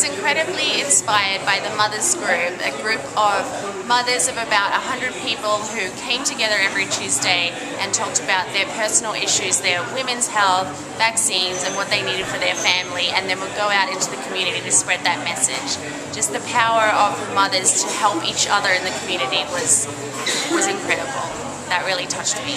was incredibly inspired by the Mothers Group, a group of mothers of about 100 people who came together every Tuesday and talked about their personal issues, their women's health, vaccines, and what they needed for their family, and then would go out into the community to spread that message. Just the power of mothers to help each other in the community was was incredible. That really touched me.